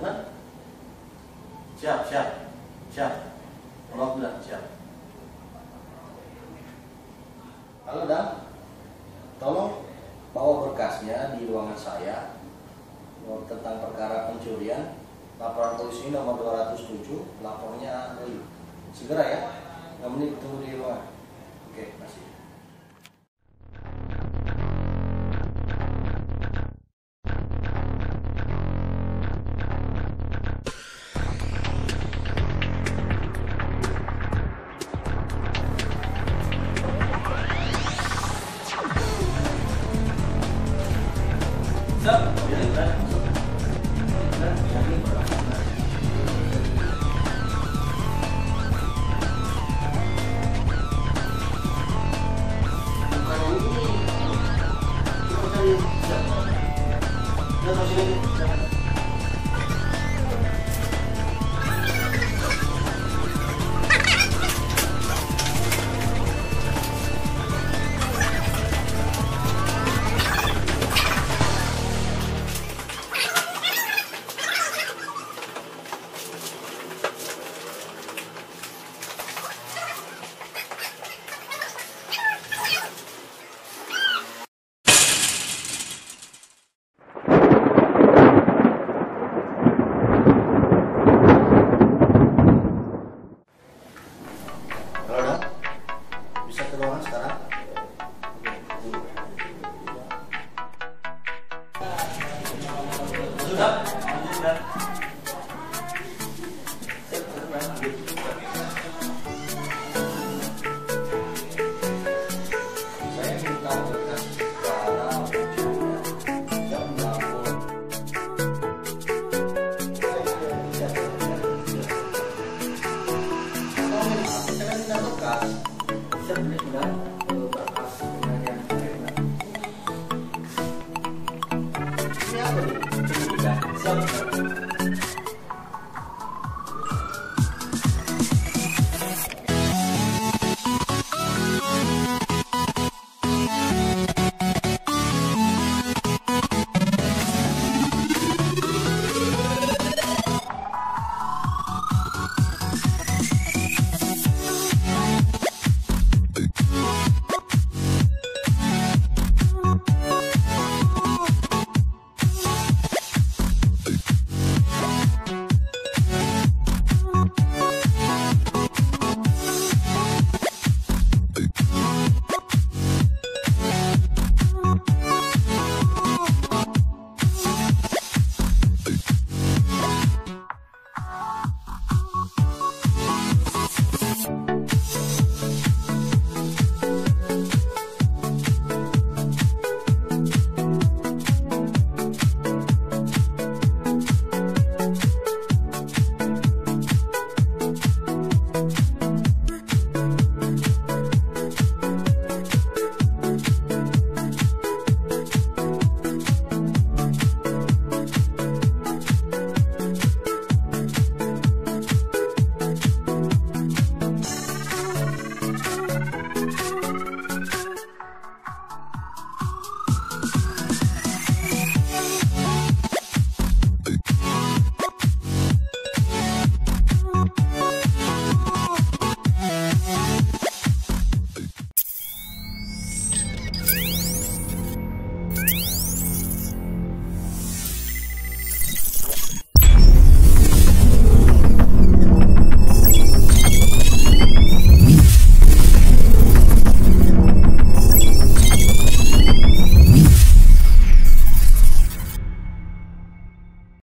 bukan? Siap, siap, siap. Allah bilang siap. Halo Dan, tolong bawa berkasnya di ruangan saya. Tentang perkara pencurian. Laporan polisi nomor 207 lapornya Ali segera ya. Nggak menit tunggu di ruangan. Oke masih Dan, ini that summer.